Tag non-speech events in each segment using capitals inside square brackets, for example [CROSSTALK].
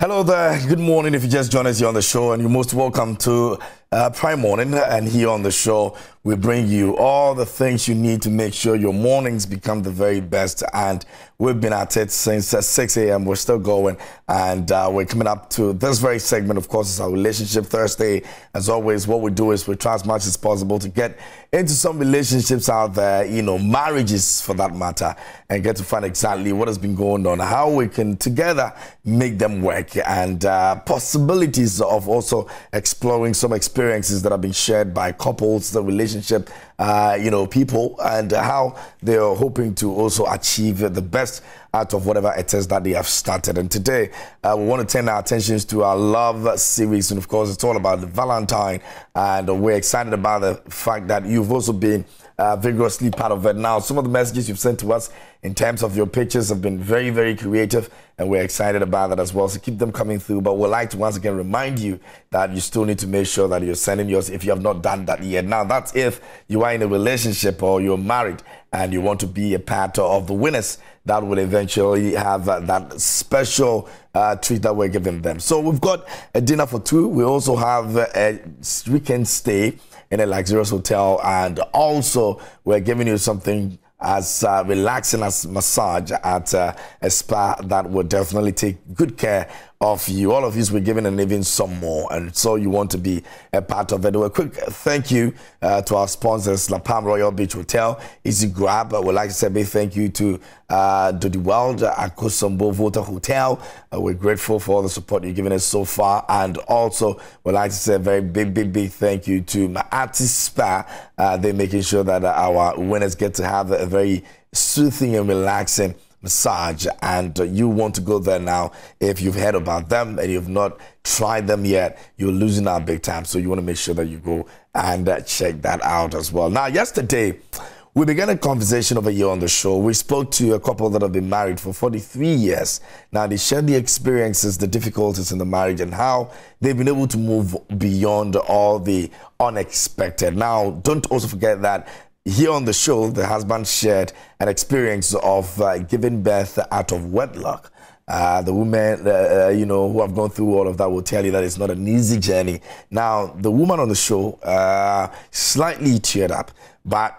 Hello there. Good morning. If you just joined us here on the show, and you're most welcome to uh, Prime Morning. And here on the show, we bring you all the things you need to make sure your mornings become the very best. And we've been at it since uh, 6 a.m. We're still going, and uh, we're coming up to this very segment. Of course, it's our Relationship Thursday. As always, what we do is we try as much as possible to get into some relationships out there, you know, marriages for that matter, and get to find exactly what has been going on, how we can together make them work, and uh, possibilities of also exploring some experiences that have been shared by couples, the relationship, uh, you know, people, and how they are hoping to also achieve the best out of whatever it is that they have started. And today, uh, we want to turn our attentions to our love series. And of course, it's all about Valentine. And we're excited about the fact that you've also been uh, vigorously part of it. Now, some of the messages you've sent to us in terms of your pictures have been very, very creative, and we're excited about that as well. So keep them coming through. But we'd like to once again remind you that you still need to make sure that you're sending yours if you have not done that yet. Now, that's if you are in a relationship or you're married and you want to be a part of the winners that will eventually have uh, that special uh, treat that we're giving them. So we've got a dinner for two. We also have a weekend stay in a luxurious hotel. And also, we're giving you something as uh, relaxing as massage at uh, a spa that will definitely take good care of you. All of you we're giving and even some more. And so you want to be a part of it. A quick thank you uh, to our sponsors, La Palm Royal Beach Hotel, Easy Grab. I would like to say a big thank you to uh, Dodi World, Akosombo Volta Hotel. Uh, we're grateful for all the support you've given us so far. And also would like to say a very big, big, big thank you to Maati Spa. Uh, they're making sure that our winners get to have a very soothing and relaxing massage and you want to go there now if you've heard about them and you've not tried them yet you're losing out big time so you want to make sure that you go and uh, check that out as well now yesterday we began a conversation over here on the show. We spoke to a couple that have been married for 43 years. Now, they shared the experiences, the difficulties in the marriage, and how they've been able to move beyond all the unexpected. Now, don't also forget that here on the show, the husband shared an experience of uh, giving birth out of wedlock. Uh, the women, uh, uh, you know, who have gone through all of that will tell you that it's not an easy journey. Now, the woman on the show uh, slightly teared up, but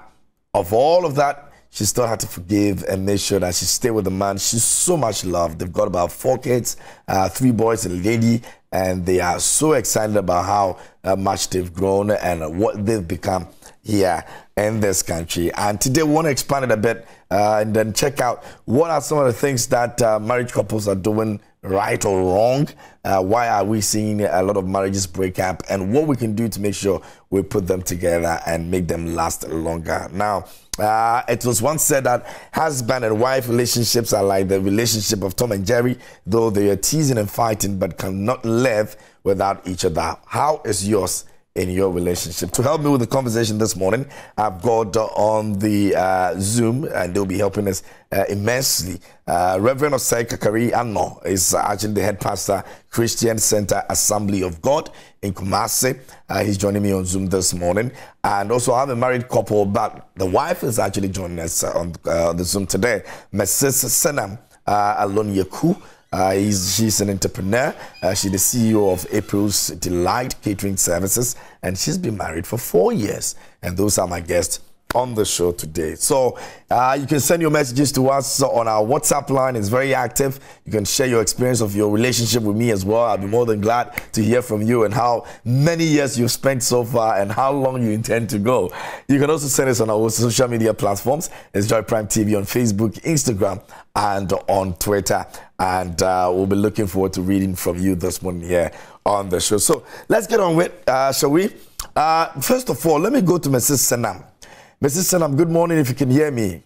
of all of that, she still had to forgive and make sure that she stayed with the man. She's so much loved. They've got about four kids, uh, three boys and a lady, and they are so excited about how uh, much they've grown and what they've become here in this country. And today we want to expand it a bit uh, and then check out what are some of the things that uh, married couples are doing right or wrong. Uh, why are we seeing a lot of marriages break up and what we can do to make sure we put them together and make them last longer. Now, uh, it was once said that husband and wife relationships are like the relationship of Tom and Jerry, though they are teasing and fighting but cannot live without each other. How is yours? In your relationship. To help me with the conversation this morning, I've got uh, on the uh, Zoom, and they'll be helping us uh, immensely. Uh, Reverend Osei Karikari Annor is actually the head pastor, Christian Center Assembly of God in Kumasi. Uh, he's joining me on Zoom this morning. And also, I have a married couple, but the wife is actually joining us on the Zoom today, Mrs. Senam Alon Yaku. Uh, she's an entrepreneur. Uh, she's the CEO of April's Delight Catering Services, and she's been married for four years. And those are my guests on the show today. So uh, you can send your messages to us on our WhatsApp line. It's very active. You can share your experience of your relationship with me as well. I'll be more than glad to hear from you and how many years you've spent so far and how long you intend to go. You can also send us on our social media platforms. It's Joy Prime TV on Facebook, Instagram, and on Twitter. And uh, we'll be looking forward to reading from you this morning here on the show. So let's get on with, uh, shall we? Uh, first of all, let me go to Mrs. Senam. Mrs. Senam, good morning if you can hear me.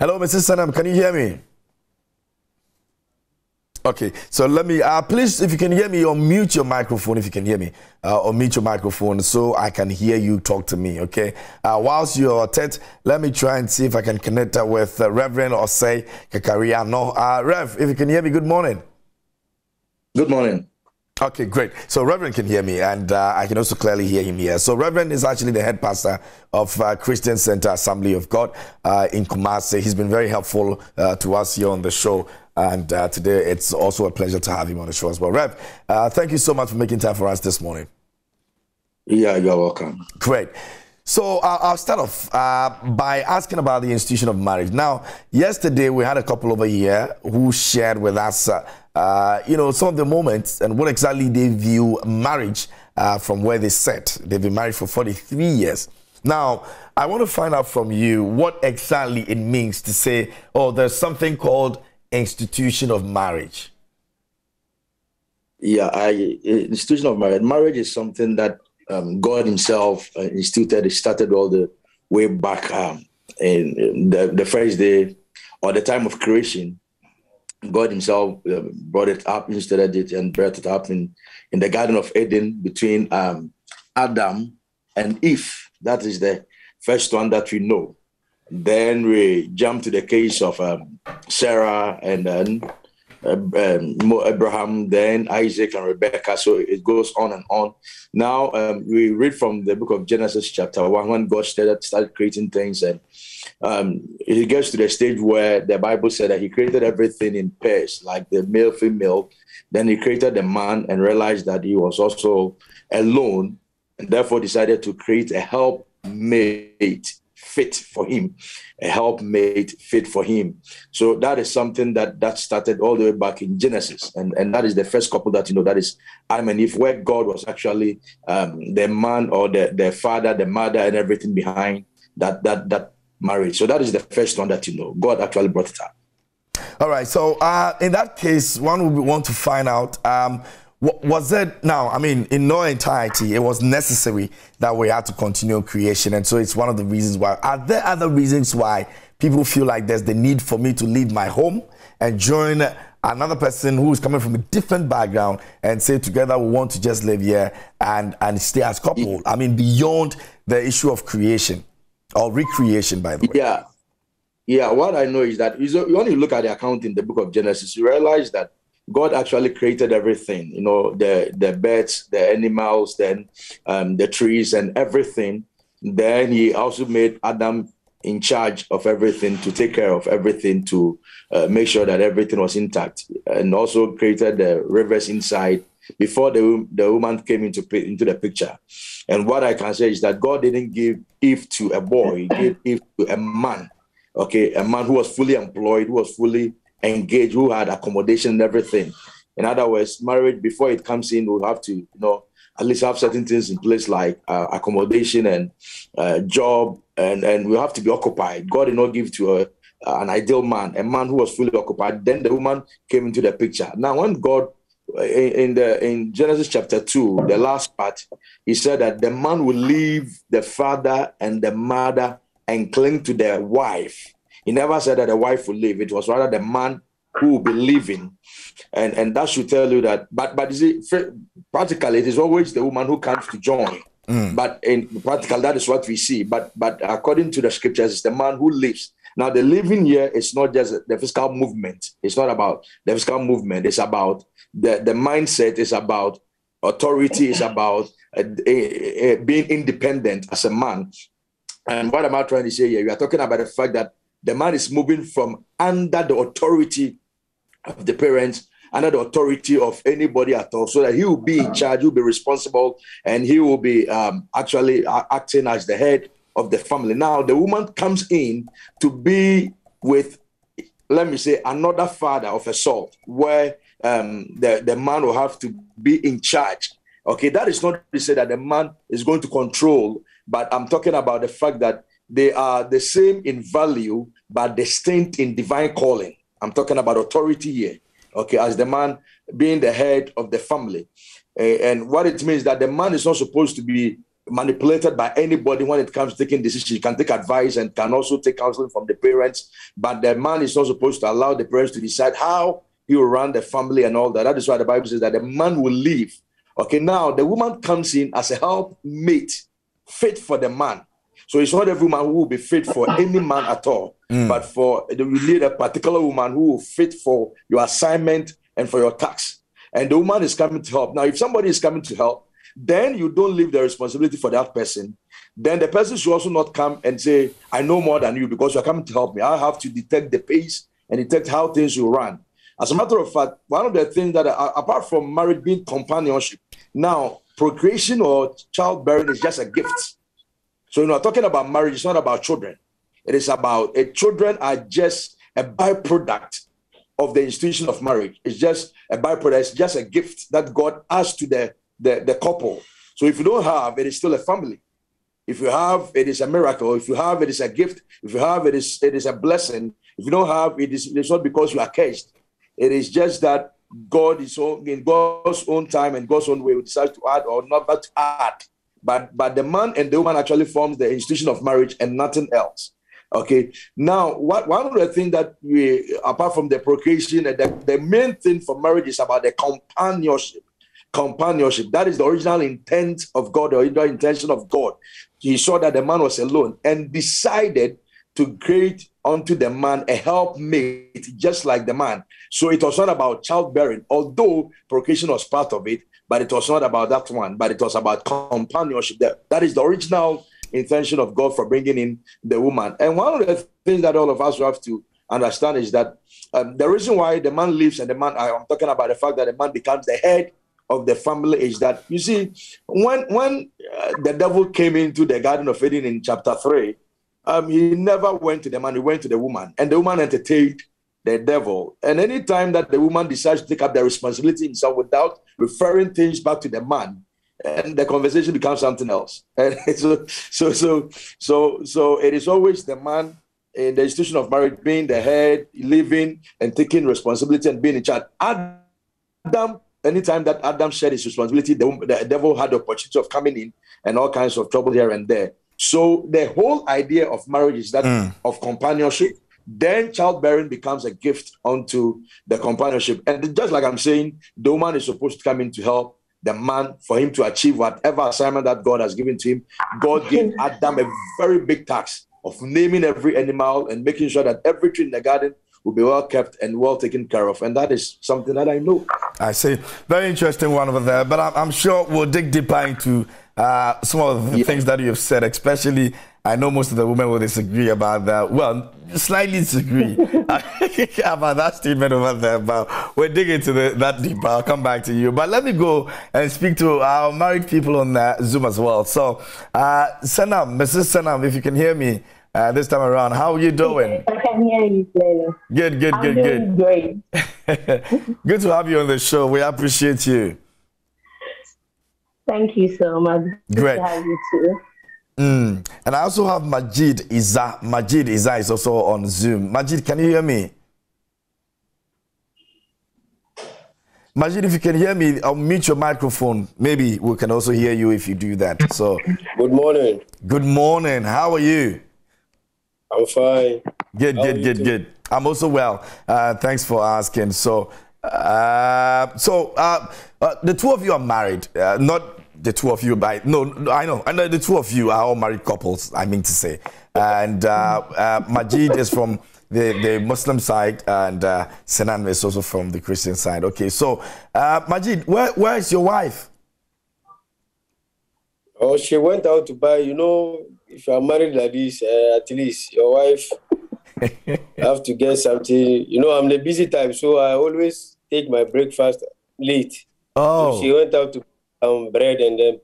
Hello, Mrs. Senam, can you hear me? Okay, so let me, uh, please, if you can hear me, unmute your microphone if you can hear me. Uh, unmute your microphone so I can hear you talk to me, okay? Uh, whilst you're at let me try and see if I can connect with uh, Reverend Osei Karikari Annor. Uh, Rev, if you can hear me, good morning. Good morning. Okay, great. So Reverend can hear me, and uh, I can also clearly hear him here. So Reverend is actually the head pastor of uh, Christian Center Assembly of God uh, in Kumasi. He's been very helpful uh, to us here on the show, and uh, today it's also a pleasure to have him on the show as well. Rev, uh, thank you so much for making time for us this morning. Yeah, you're welcome. Great. So uh, I'll start off uh, by asking about the institution of marriage. Now, yesterday we had a couple over here who shared with us, uh, uh you know, some of the moments and what exactly they view marriage uh, from where they sit. They've been married for 43 years. Now, I want to find out from you what exactly it means to say, oh, there's something called institution of marriage. Yeah, I, institution of marriage. Marriage is something that um, God Himself uh, instituted, started all the way back um, in the, the first day or the time of creation. God Himself uh, brought it up, instituted it, and brought it up in, in the Garden of Eden between um, Adam and Eve. That is the first one that we know. Then we jump to the case of um, Sarah and then Abraham, then Isaac and Rebecca. So it goes on and on. Now um, we read from the book of Genesis, chapter one, when God started, started creating things, and um, he gets to the stage where the Bible said that he created everything in pairs, like the male, female. Then he created the man and realized that he was also alone, and therefore decided to create a helpmate fit for him, a helpmate fit for him. So that is something that that started all the way back in Genesis, and and that is the first couple that you know that is Adam and Eve, where God was actually um, the man or the the father, the mother, and everything behind that that that marriage. So that is the first one that you know God actually brought it up. All right. So uh, in that case, one would want to find out. Um, was it now? I mean, in no entirety, it was necessary that we had to continue creation, and so it's one of the reasons why. Are there other reasons why people feel like there's the need for me to leave my home and join another person who is coming from a different background and say together we want to just live here and and stay as couple? I mean, beyond the issue of creation or recreation, by the way. Yeah, yeah. What I know is that when you look at the account in the book of Genesis, you realize that God actually created everything, you know, the the birds, the animals, then um, the trees and everything. Then he also made Adam in charge of everything, to take care of everything, to uh, make sure that everything was intact, and also created the rivers inside before the, the woman came into, into the picture. And what I can say is that God didn't give Eve to a boy, he gave Eve to a man, okay, a man who was fully employed, who was fully engaged, who had accommodation and everything. In other words, marriage before it comes in, we'll have to, you know, at least have certain things in place like uh, accommodation and uh, job, and and we have to be occupied. God did not give to a, an ideal man, a man who was fully occupied. Then the woman came into the picture. Now, when God in, in the in Genesis chapter two, the last part, He said that the man will leave the father and the mother and cling to their wife he never said that the wife will leave. It was rather the man who will be leaving. And and that should tell you that. But but you see, practically, it is always the woman who comes to join. Mm. But in practical, that is what we see. But but according to the scriptures, it's the man who lives. Now, the living here is not just the physical movement. It's not about the physical movement. It's about the, the mindset. It's about authority. It's about uh, uh, uh, being independent as a man. And what am I trying to say here? We are talking about the fact that the man is moving from under the authority of the parents, under the authority of anybody at all, so that he will be in charge, he will be responsible, and he will be um, actually acting as the head of the family. Now, the woman comes in to be with, let me say, another father of a sort, where um, the, the man will have to be in charge. Okay, that is not to say that the man is going to control, but I'm talking about the fact that they are the same in value, but distinct in divine calling. I'm talking about authority here. Okay, as the man being the head of the family. Uh, and what it means that the man is not supposed to be manipulated by anybody when it comes to taking decisions. He can take advice and can also take counseling from the parents, but the man is not supposed to allow the parents to decide how he will run the family and all that. That is why the Bible says that the man will leave. Okay, now the woman comes in as a helpmate, fit for the man. So it's not every man who will be fit for any man at all, mm. but for you need a particular woman who will fit for your assignment and for your task. and the woman is coming to help. Now, if somebody is coming to help, then you don't leave the responsibility for that person. Then the person should also not come and say, I know more than you because you're coming to help me. I have to detect the pace and detect how things will run. As a matter of fact, one of the things that, uh, apart from marriage being companionship, now procreation or childbearing is just a gift. So, you know, talking about marriage, it's not about children. It is about children are just a byproduct of the institution of marriage. It's just a byproduct. It's just a gift that God has to the, the, the couple. So if you don't have, it is still a family. If you have, it is a miracle. If you have, it is a gift. If you have, it is it is a blessing. If you don't have, it is it's not because you are cursed. It is just that God is on, in God's own time and God's own way decides to add or not to add. But but the man and the woman actually forms the institution of marriage and nothing else. Okay. Now, what one of the things that we, apart from the procreation, the, the main thing for marriage is about the companionship. Companionship. That is the original intent of God, or the intention of God. He saw that the man was alone and decided to create unto the man a helpmate, just like the man. So it was not about childbearing, although procreation was part of it, but it was not about that one, but it was about companionship. That, that is the original intention of God for bringing in the woman. And one of the things that all of us have to understand is that um, the reason why the man lives and the man, I'm talking about the fact that the man becomes the head of the family is that you see when when uh, the devil came into the garden of eden in chapter 3 um, he never went to the man he went to the woman and the woman entertained the devil and anytime that the woman decides to take up the responsibility himself without referring things back to the man and the conversation becomes something else. [LAUGHS] And so, so, so, so, so it is always the man in the institution of marriage being the head, living and taking responsibility and being in charge. Adam, anytime that Adam shared his responsibility, the, the devil had the opportunity of coming in and all kinds of trouble here and there. So the whole idea of marriage is that mm. of companionship. Then childbearing becomes a gift unto the companionship. And just like I'm saying, the woman is supposed to come in to help the man for him to achieve whatever assignment that God has given to him. God gave [LAUGHS] Adam a very big task of naming every animal and making sure that every tree in the garden will be well kept and well taken care of. And that is something that I know. I see. Very interesting one over there. But I'm, I'm sure we'll dig deeper into uh, some of the yeah. things that you've said, especially I know most of the women will disagree about that. Well, slightly disagree [LAUGHS] [LAUGHS] about that statement over there, but we'll dig into the, that deeper. I'll come back to you. But let me go and speak to our married people on uh, Zoom as well. So, uh, Senam, Mrs. Senam, if you can hear me uh, this time around, how are you doing? I can hear you clearly. Good, good, I'm good, doing good. Great. [LAUGHS] good to have you on the show. We appreciate you. Thank you so much. Good Great. to have you too. Mm. And I also have Majid Iza. Majid Iza is also on Zoom. Majid, can you hear me? Majid, if you can hear me, I'll mute your microphone. Maybe we can also hear you if you do that. So, good morning. Good morning. How are you? I'm fine. Good, How good, good, too? good. I'm also well. Uh, thanks for asking. So, uh, so uh, uh the two of you are married, uh, not the two of you by no, I know, I know the two of you are all married couples. I mean to say, and uh, uh, Majid is from the, the Muslim side, and uh, Senam is also from the Christian side. Okay, so uh, Majid, where where is your wife? Oh, she went out to buy. You know, if you are married like this, uh, at least your wife [LAUGHS] have to get something. You know, I'm the busy type, so I always take my breakfast late. Oh, So she went out to some bread and then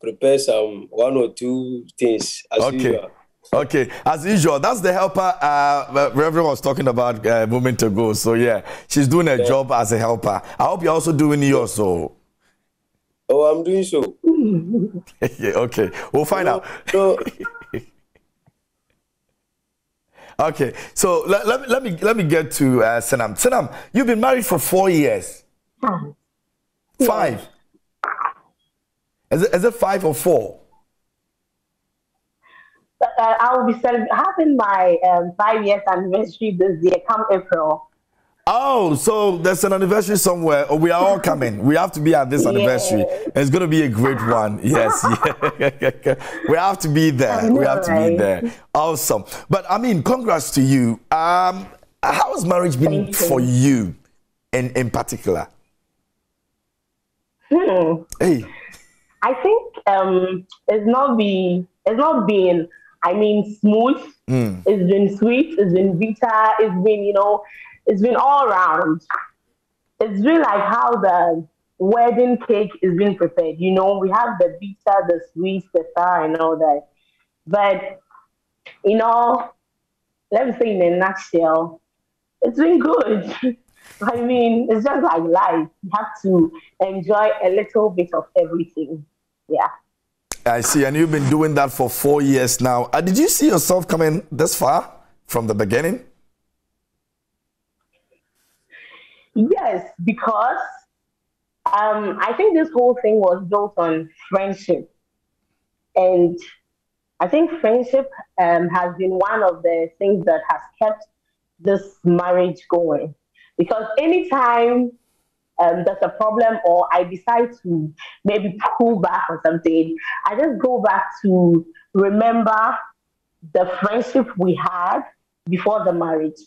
prepare some one or two things as Okay. usual. Okay, as usual, that's the helper uh, Reverend was talking about uh, a moment ago. So yeah, she's doing her job as a helper. I hope you're also doing yours. So Oh, I'm doing so. [LAUGHS] yeah, okay, we'll find out. So [LAUGHS] Okay, so let, let, me, let me let me get to uh, Senam. Senam, you've been married for four years. Five. Is it, is it five or four? Uh, I will be having my um, five years anniversary this year, come April. Oh, so there's an anniversary somewhere. Oh, we are all coming. We have to be at this anniversary. It's going to be a great one. Yes. [LAUGHS] we have to be there. Know, we have to be there. Awesome. But I mean, congrats to you. Um, how has marriage been Thank you. for you in, in particular? Hmm. Hey. I think um, it's not been it's not been I mean smooth. Mm. It's been sweet. It's been bitter. It's been you know it's been all around. It's been like how the wedding cake is being prepared. You know we have the bitter, the sweet, the sour, and all that. But you know, let me say in a nutshell, it's been good. [LAUGHS] I mean, it's just like life. You have to enjoy a little bit of everything. Yeah. I see, and you've been doing that for four years now. Uh, did you see yourself coming this far from the beginning? Yes, because um, I think this whole thing was built on friendship. And I think friendship um, has been one of the things that has kept this marriage going. Because anytime um, there's a problem or I decide to maybe pull back or something, I just go back to remember the friendship we had before the marriage.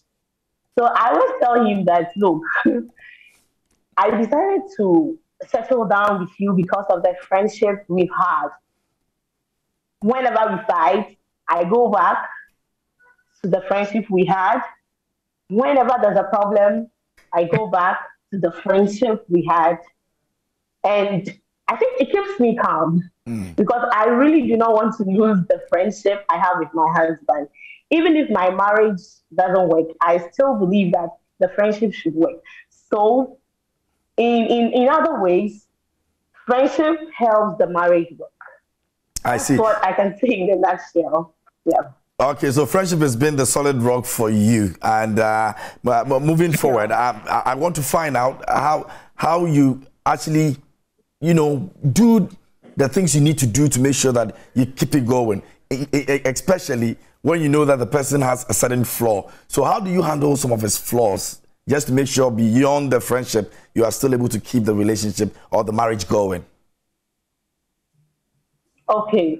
So I always tell him that, look, [LAUGHS] I decided to settle down with you because of the friendship we've had. Whenever we fight, I go back to the friendship we had. Whenever there's a problem, I go back the friendship we had. And I think it keeps me calm mm. because I really do not want to lose the friendship I have with my husband. Even if my marriage doesn't work, I still believe that the friendship should work. So, in, in, in other ways, friendship helps the marriage work. I see. That's what I can say in a nutshell. Yeah. Okay, so friendship has been the solid rock for you, and uh, moving forward, I, I, want to find out how how you actually, you know, do the things you need to do to make sure that you keep it going, especially when you know that the person has a certain flaw. So how do you handle some of his flaws, just to make sure beyond the friendship you are still able to keep the relationship or the marriage going? Okay,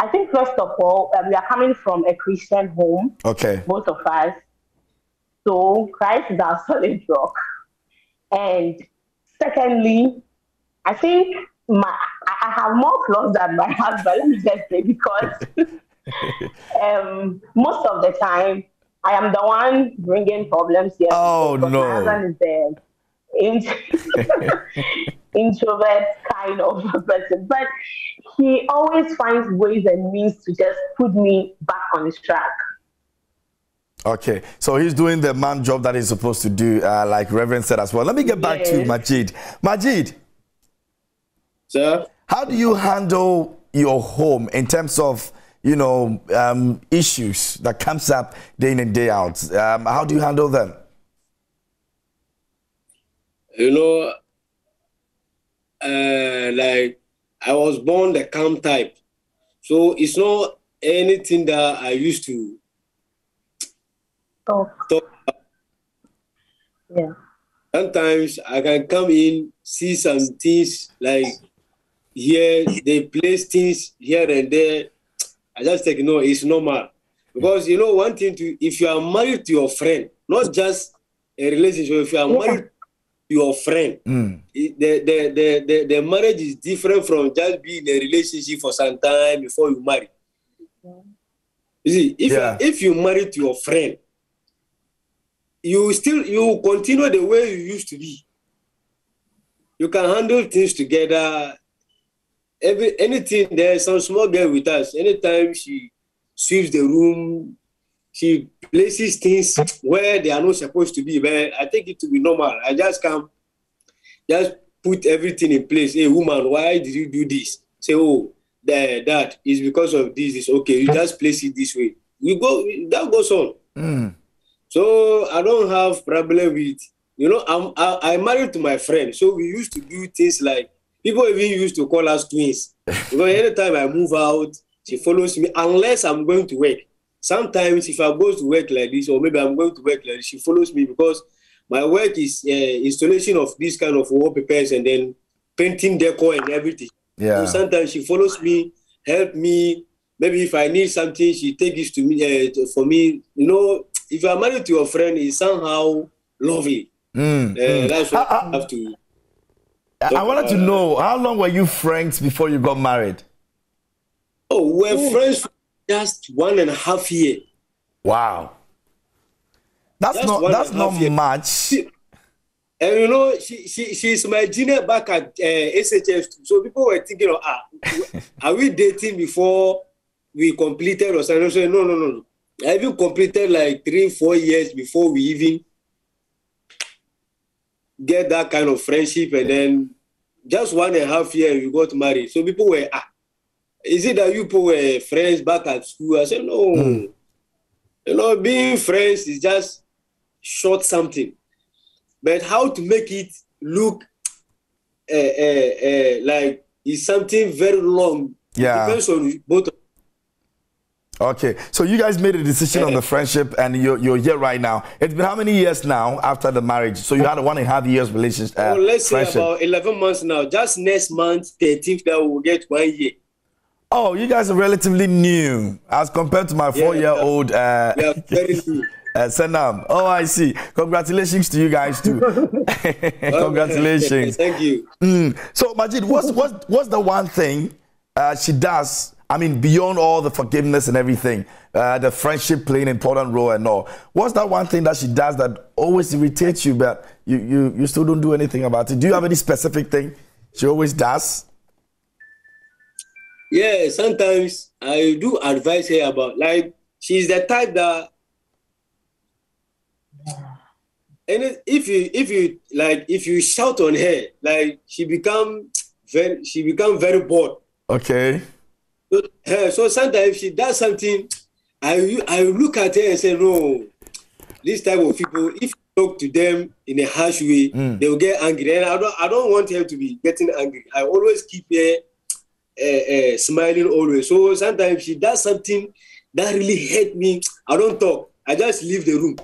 I think first of all, uh, we are coming from a Christian home. Okay. Both of us. So Christ is our [LAUGHS] solid rock. And secondly, I think my I have more flaws than my [LAUGHS] husband. Let me just say because [LAUGHS] um, most of the time I am the one bringing problems here. Oh no! My husband is there introvert kind of [LAUGHS] person, but he always finds ways and means to just put me back on his track. Okay, so he's doing the man job that he's supposed to do, uh, like Reverend said as well. Let me get back yes. to Majid. Majid, sir, how do you handle your home in terms of you know um, issues that comes up day in and day out? Um, how do you handle them? You know, uh, like I was born the calm type, so it's not anything that I used to oh. talk. About. Yeah. Sometimes I can come in, see some things like here they place things here and there. I just think no, it's normal because you know one thing to if you are married to your friend, not just a relationship. If you are yeah. married your friend. Mm. The, the, the, the, the marriage is different from just being in a relationship for some time before you marry. You see, if, yeah. if you marry to your friend, you still you continue the way you used to be. You can handle things together. Every anything there's some small girl with us. Anytime she sweeps the room, she places things where they are not supposed to be. But I take it to be normal. I just come, just put everything in place. Hey, woman, why did you do this? Say, oh, that that is because of this. Is okay. You just place it this way. We go. That goes on. Mm. So I don't have problem with. You know, I'm I, I married to my friend, so we used to do things like people even used to call us twins. [LAUGHS] because anytime I move out, she follows me unless I'm going to work sometimes if I go to work like this, or maybe I'm going to work like this, she follows me because my work is uh, installation of this kind of wallpapers and then painting decor and everything. Yeah. So sometimes she follows me, help me. Maybe if I need something, she takes it to me uh, for me. You know, if you are married to your friend, it's somehow lovely. Mm, uh, mm. That's what I have to. I wanted to know how long were you friends before you got married? Oh, we're friends for just one and a half year. Wow. That's Just not that's and a half not year. much. And you know, she, she she's my junior back at uh, SHS. So people were thinking, of, ah, [LAUGHS] are we dating before we completed or something? I said, no, no, no, no. I even completed like three, four years before we even get that kind of friendship. And then just one and a half year, we got married. So people were, ah, is it that you people were friends back at school? I said, no. You know, being friends is just short something but how to make it look uh, uh, uh, like it's something very long Yeah. depends on both of Okay. So you guys made a decision on the friendship and you're you're here right now. It's been how many years now after the marriage? So you had a one and a half years relationship uh, well, let's say about 11 months now just next month 13th that we will get one year Oh, you guys are relatively new as compared to my four-year-old uh, we very new [LAUGHS] uh, Senam. Oh, I see. Congratulations to you guys too. [LAUGHS] [LAUGHS] Congratulations. thank you Mm. So, Majid, what's, what's, what's the one thing uh, she does? I mean, beyond all the forgiveness and everything, uh, the friendship playing an important role and all. What's that one thing that she does that always irritates you, but you, you, you still don't do anything about it? Do you have any specific thing she always does? Yeah sometimes i do advise her about like she's the type that and if you if you like if you shout on her like she become very she become very bored Okay. So, eh, so sometimes she does something, I I look at her and say, no, this type of people, if you talk to them in a harsh way, they will get angry. And I don't I don't want her to be getting angry. I always keep her uh, uh, smiling always. So sometimes she does something that really hurt me, I don't talk. I just leave the room.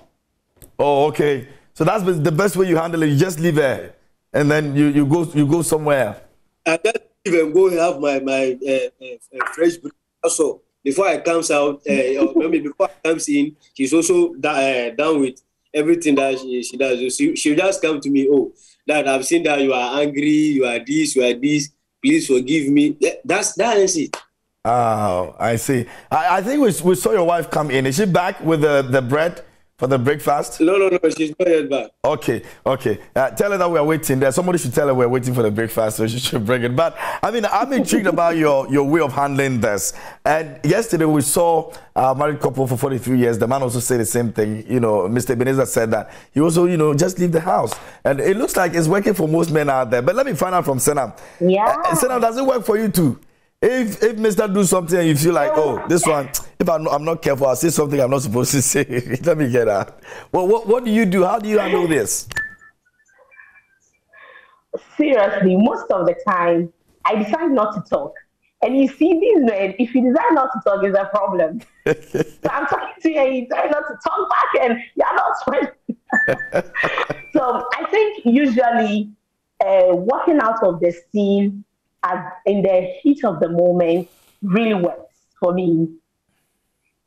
Oh, okay. So that's the best way you handle it. You just leave her, and then you, you go you go somewhere. I just leave and go have my my uh, uh, fresh break. Also, before I comes out, uh, or maybe before I comes in, she's also da- uh, down with everything that she, she does. She she just come to me. Oh, that I've seen that you are angry, you are this, you are this. Please forgive me. That's that is it. Oh, I see. I, I think we, we saw your wife come in. Is she back with the, the bread for the breakfast? No, no, no. She's not yet back. Okay, okay. Uh, tell her that we are waiting there. Somebody should tell her we're waiting for the breakfast, so she should bring it. But I mean, I'm intrigued about your, your way of handling this. And yesterday we saw a married couple for 43 years. The man also said the same thing. You know, Mr. Ebenezer said that he also, you know, just leave the house. And it looks like it's working for most men out there. But let me find out from Senam. Yeah. Uh, Senam, does it work for you too? If if Mr. do something and you feel like, oh, this one, if I'm not, I'm not careful, I'll say something I'm not supposed to [LAUGHS] say. Let me get that. Well, what, what do you do? How do you handle this? seriously, most of the time, I decide not to talk. And you see, these men, if you decide not to talk, is a problem. [LAUGHS] so I'm talking to you, and you decide not to talk back, and you're not friends. [LAUGHS] so I think usually uh, walking out of the scene at, in the heat of the moment really works for me.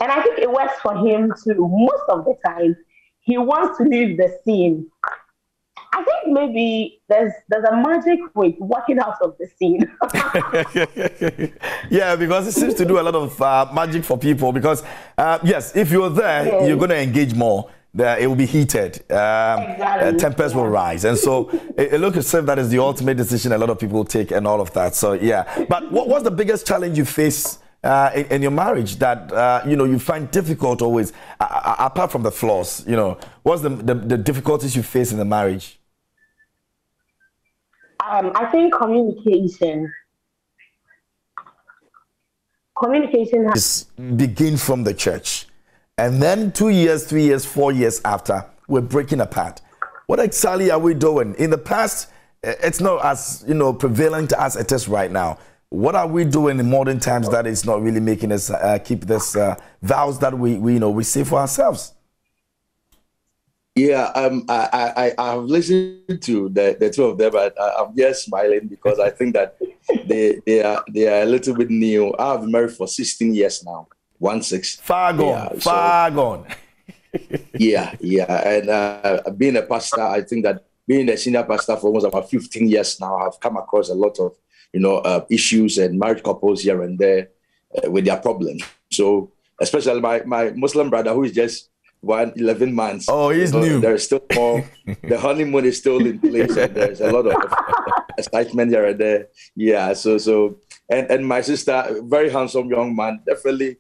And I think it works for him too. Most of the time, he wants to leave the scene. I think maybe there's there's a magic with walking out of the scene. [LAUGHS] [LAUGHS] yeah, because it seems to do a lot of uh, magic for people. Because uh, yes, if you're there, Yes. you're going to engage more. It will be heated. Um, Exactly. uh, tempers will rise, and so [LAUGHS] it, it looks as if that is the ultimate decision a lot of people take, and all of that. So yeah. But what, what's the biggest challenge you face? Uh, in, in your marriage that uh, you know you find difficult always uh, uh, apart from the flaws you know what's the, the, the difficulties you face in the marriage um, I think communication. Communication has begin from the church. And then two years, three years, four years after, we're breaking apart. What exactly are we doing? In the past, eh, it's not as you know prevalent as it is right now. What are we doing in modern times that is not really making us uh, keep this uh, vows that we, we you know we say for ourselves? Yeah, um, I, I, I I've listened to the, the two of them, but I, I'm just smiling because I think that they they are they are a little bit new. I've been married for 16 years now, one six. Far gone, Yeah, so- far gone. [LAUGHS] Yeah, yeah, and uh, being a pastor, I think that being a senior pastor for almost about 15 years now, I've come across a lot of, you know, uh, issues and married couples here and there uh, with their problems. So, especially my, my Muslim brother who is just one 11 months. Oh, he's so new. There's still more. the honeymoon is still in place, and there's a lot of [LAUGHS] excitement here and there. Yeah. So, so, and and my sister, very handsome young man, definitely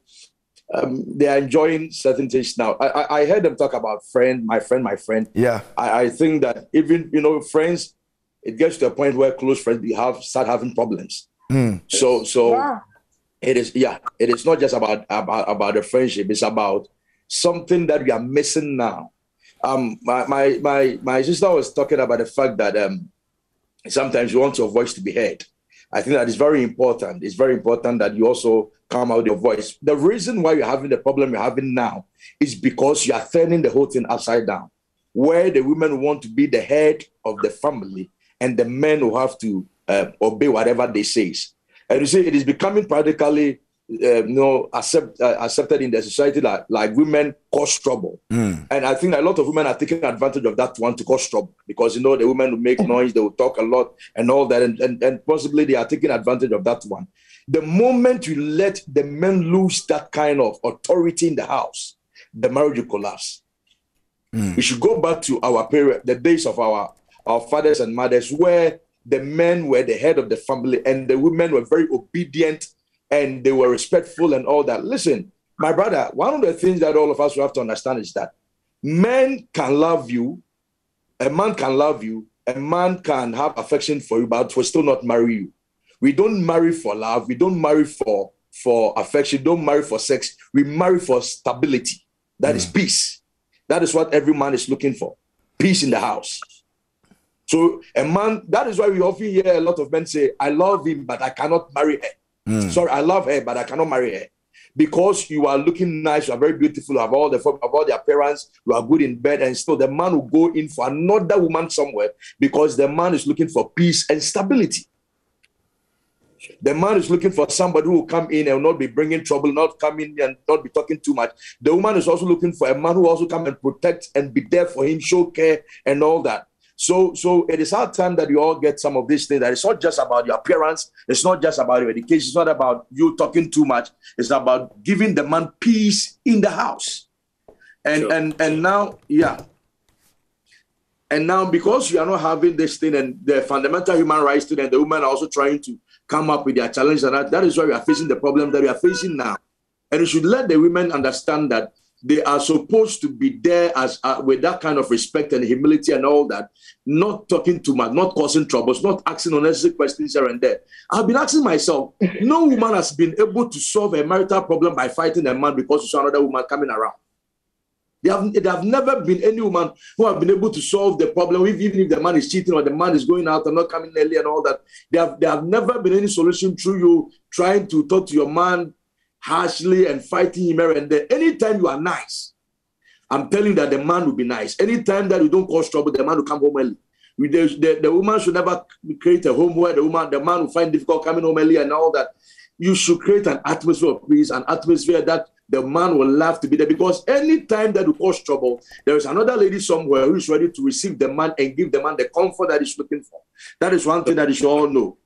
um, they are enjoying certain things now. I, I, I heard them talk about friend, my friend, my friend. Yeah. I, I think that even you know friends, it gets to a point where close friends we have start having problems. Mm. So so yeah. it is yeah. It is not just about about about the friendship. It's about something that we are missing now. Um, my my my my sister was talking about the fact that um, sometimes you want your voice to be heard. I think that is very important. It's very important that you also come out your voice. The reason why you're having the problem you're having now is because you are turning the whole thing upside down, where the women want to be the head of the family and the men will have to uh, obey whatever they say. And you see, it is becoming practically uh, you know, accept, uh, accepted in the society that like women cause trouble. Mm. And I think a lot of women are taking advantage of that one to cause trouble because, you know, the women will make noise, they will talk a lot and all that. And, and, and possibly they are taking advantage of that one. The moment you let the men lose that kind of authority in the house, the marriage will collapse. Mm. We should go back to our period, the days of our, our fathers and mothers, where the men were the head of the family and the women were very obedient and they were respectful and all that. Listen, my brother, one of the things that all of us have to understand is that men can love you, a man can love you, a man can have affection for you, but will still not marry you. We don't marry for love, we don't marry for for affection, don't marry for sex, we marry for stability. That mm. is peace. That is what every man is looking for. Peace in the house. So a man, that is why we often hear a lot of men say, I love him, but I cannot marry her. Mm. Sorry, I love her, but I cannot marry her. Because you are looking nice, you are very beautiful, you have all the have all the appearance, you are good in bed, and still the man will go in for another woman somewhere because the man is looking for peace and stability. The man is looking for somebody who will come in and not be bringing trouble, not come in and not be talking too much. The woman is also looking for a man who also come and protect and be there for him, show care and all that. So, so it is our time that you all get some of these things. That it's not just about your appearance. It's not just about your education. It's not about you talking too much. It's about giving the man peace in the house. And sure. and and now, yeah. And now, because you are not having this thing, and the fundamental human rights thing, and the women are also trying to come up with their challenge, and that, that is why we are facing the problem that we are facing now. And you should let the women understand that they are supposed to be there as uh, with that kind of respect and humility and all that, not talking too much, not causing troubles, not asking unnecessary questions here and there. I've been asking myself, [LAUGHS] no woman has been able to solve a marital problem by fighting a man because you saw another woman coming around. There have, there have never been any woman who have been able to solve the problem, even if the man is cheating or the man is going out and not coming early and all that. There have, there have never been any solution through you trying to talk to your man harshly and fighting him here and there. Anytime you are nice, I'm telling that the man will be nice. Anytime that you don't cause trouble, the man will come home early. The, the, the woman should never create a home where the woman, the man will find difficult coming home early and all that. You should create an atmosphere of peace, an atmosphere that the man will love to be there. Because anytime that you cause trouble, there is another lady somewhere who is ready to receive the man and give the man the comfort that he's looking for. That is one thing that you should all know.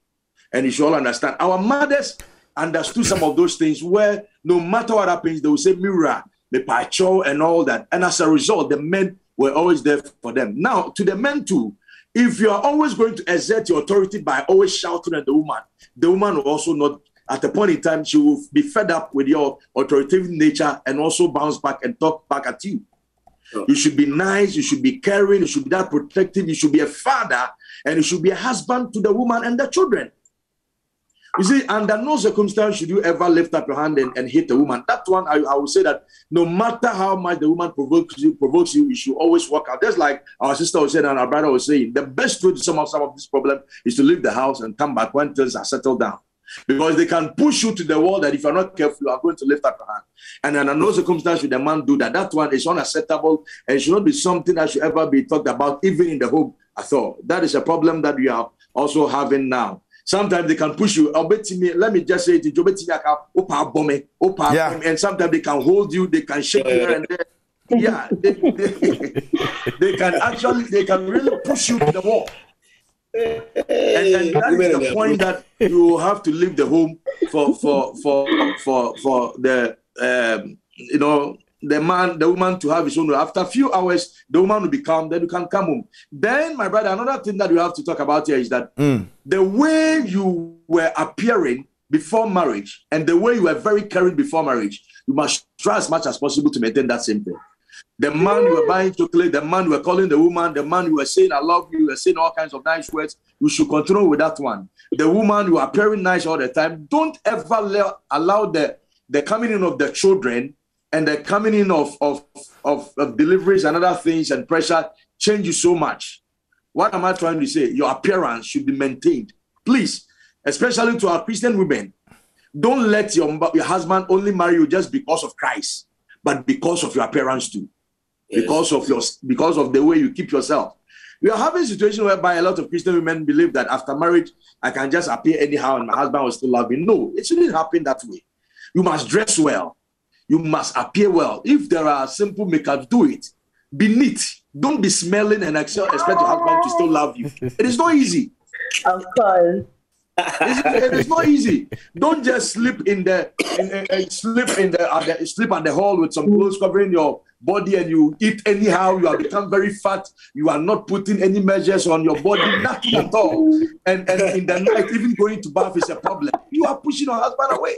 And you should all understand. Our mothers understood some of those things where no matter what happens, they will say Mira, the pacho, and all that. And as a result, the men were always there for them. Now, to the men too, if you are always going to exert your authority by always shouting at the woman, the woman will also not, at a point in time, she will be fed up with your authoritative nature and also bounce back and talk back at you. Sure. You should be nice, you should be caring, you should be that protective, you should be a father, and you should be a husband to the woman and the children. You see, under no circumstance should you ever lift up your hand and, and hit a woman. That one, I, I would say that no matter how much the woman provokes you, provokes you, you should always walk out. Just like our sister was saying and our brother was saying, the best way to solve some of this problem is to leave the house and come back when things are settled down. Because they can push you to the wall that if you're not careful, you are going to lift up your hand. And under no circumstance should a man do that. That one is unacceptable and should not be something that should ever be talked about, even in the home at all. That is a problem that we are also having now. Sometimes they can push you. Let me just say it. Yeah. And sometimes they can hold you. They can shake you and there. yeah, they, they, [LAUGHS] they, can actually they can really push you to the wall. And, and that is the point that you have to leave the home for for for for for the um, you know the man, the woman to have his own. After a few hours, the woman will be calm, then you can come home. Then, my brother, another thing that we have to talk about here is that mm. the way you were appearing before marriage and the way you were very caring before marriage, you must try as much as possible to maintain that same thing. The man you were buying chocolate, the man you were calling the woman, the man you were saying I love you, you were saying all kinds of nice words. You should continue with that one. The woman you are appearing nice all the time. Don't ever allow the the coming in of the children and the coming in of, of, of, of deliveries and other things and pressure change you so much. What am I trying to say? Your appearance should be maintained. Please, especially to our Christian women, don't let your, your husband only marry you just because of Christ, but because of your appearance too. Yes. Because of your because of the way you keep yourself. We are having a situation whereby a lot of Christian women believe that after marriage, I can just appear anyhow and my husband will still love me. No, it shouldn't happen that way. You must dress well you must appear well. If there are simple makeup, do it. Be neat. Don't be smelling and expect your husband to still love you. It is not easy. Of course. it is not easy. Don't just sleep in the in, uh, sleep in the, uh, the sleep at the hall with some clothes covering your body and you eat anyhow. You have become very fat. You are not putting any measures on your body, nothing at all. And and in the night, even going to bath is a problem. You are pushing your husband away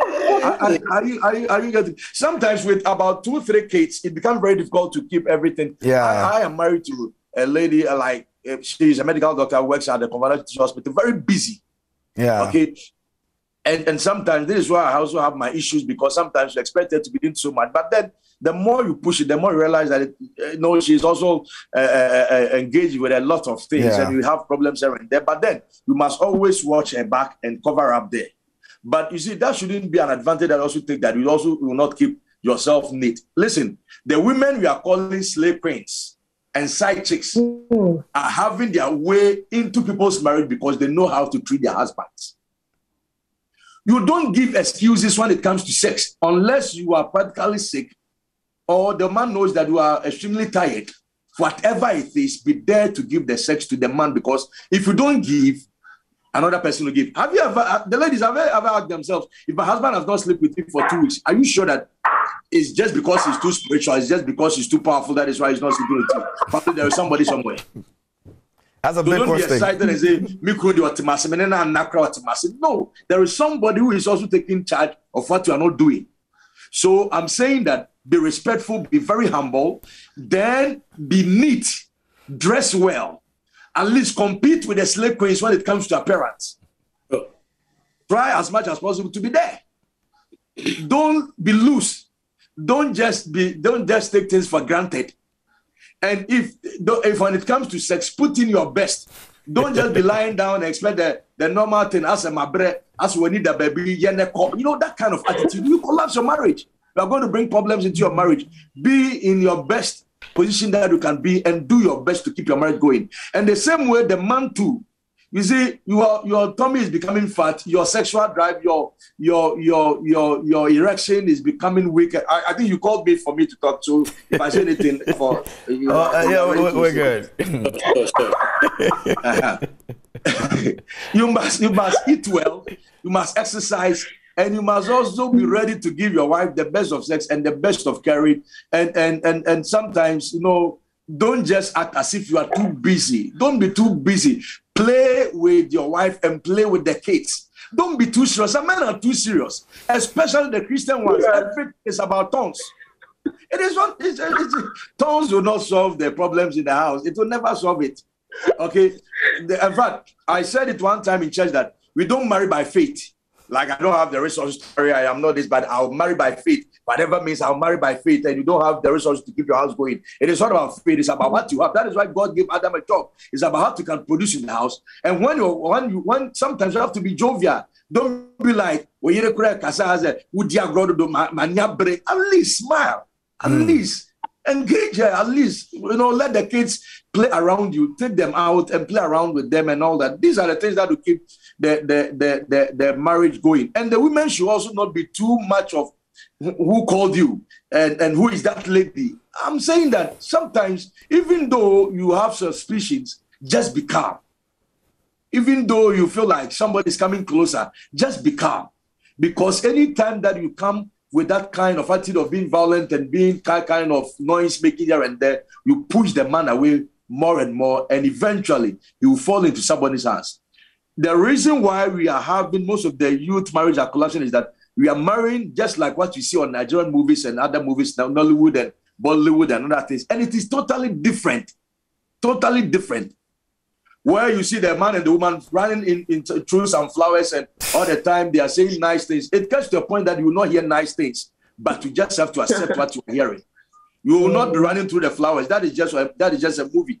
are, are, you, are, you, are you getting sometimes with about two three kids it becomes very difficult to keep everything. Yeah. I, I am married to a lady uh, like uh, she's a medical doctor works at the conventional hospital very busy. Yeah. Okay? And and sometimes this is why i also have my issues because sometimes you expect her to be doing so much. But then the more you push it, the more you realize that it, uh, you know she's also uh, uh, engaged with a lot of things, yeah. and you have problems here and there. But then you must always watch her back and cover up there. But you see, that shouldn't be an advantage that also take that you also will not keep yourself neat. Listen, the women we are calling slay queens and side chicks mm. are having their way into people's marriage because they know how to treat their husbands. You don't give excuses when it comes to sex unless you are practically sick or the man knows that you are extremely tired. Whatever it is, be there to give the sex to the man because if you don't give, another person will give. Have you ever, uh, the ladies, have ever asked themselves, if my husband has not slept with me for two weeks, are you sure that it's just because he's too spiritual, it's just because he's too powerful, that is why he's not sleeping with you? Probably there is somebody somewhere. That's a so big don't be excited and say, No, there is somebody who is also taking charge of what you are not doing. So I'm saying that be respectful, be very humble, then be neat, dress well, at least compete with the slay queens when it comes to appearance. Try as much as possible to be there. [CLEARS THROAT] Don't be loose. Don't just be. Don't just take things for granted. And if if when it comes to sex, put in your best. Don't just be lying [LAUGHS] down and expect the, the normal thing as a mabre, as we need a baby, you know, that kind of attitude. You collapse your marriage. You are going to bring problems into your marriage. Be in your best position that you can be and do your best to keep your marriage going. And the same way, the man too. You see, your your tummy is becoming fat. Your sexual drive, your your your your your erection is becoming weak. I, I think you called me for me to talk to. If I say anything [LAUGHS] for you, uh, uh, yeah, we're, we're good. uh-huh. [LAUGHS] you must you must eat well. You must exercise and you must also be ready to give your wife the best of sex and the best of caring and and and and sometimes you know don't just act as if you are too busy. Don't be too busy. Play with your wife and play with the kids. Don't be too serious. Some men are too serious especially the christian ones. Everything is about tongues. It is not it's, it's, tongues will not solve the problems in the house. It will never solve it. Okay? The, in fact i said it one time in church that we don't marry by faith like I don't have the resources to marry, I am not this, but I'll marry by faith. Whatever means I'll marry by faith, and you don't have the resources to keep your house going. It is not about faith, it's about what you have. That is why God gave Adam a job. It's about how to can produce in the house. And when you when you when sometimes you have to be jovial. Don't be like, well, you would you at least smile, at mm. least engage her, at least, you know, let the kids play around you, take them out and play around with them and all that. These are the things that will keep the, the, the, the, marriage going. And the women should also not be too much of who called you and, and who is that lady. I'm saying that sometimes, even though you have suspicions, just be calm. Even though you feel like somebody is coming closer, just be calm. Because anytime that you come with that kind of attitude of being violent and being kind of noise making here and there, you push the man away more and more, and eventually you fall into somebody's hands. The reason why we are having most of the youth marriage are collapsing is that we are marrying just like what you see on Nigerian movies and other movies, now, Nollywood and Bollywood and other things, and it is totally different, totally different. Where you see the man and the woman running in, in through some flowers and all the time they are saying nice things. It gets to a point that you will not hear nice things, but you just have to accept [LAUGHS] what you are hearing. You will not be running through the flowers. That is just that is just a movie.